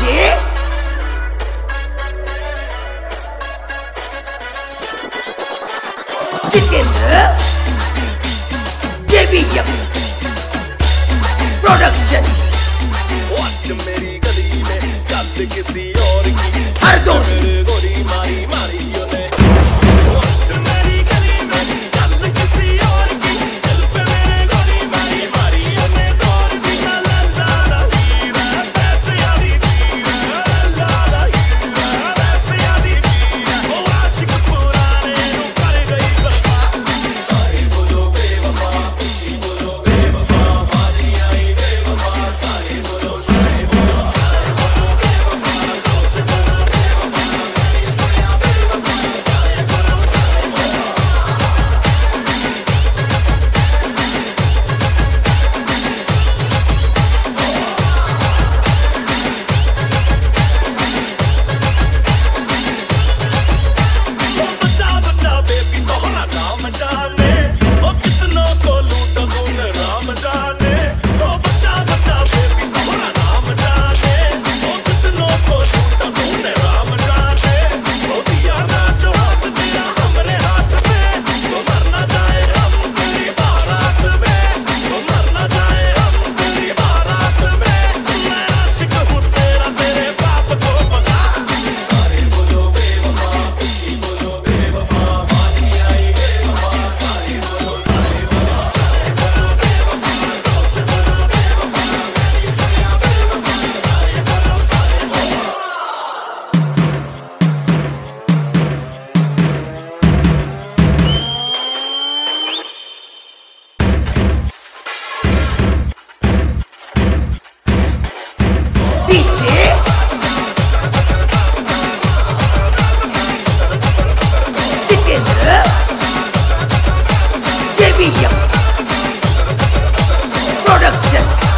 DJ Jitendra JBM Production. JBM Production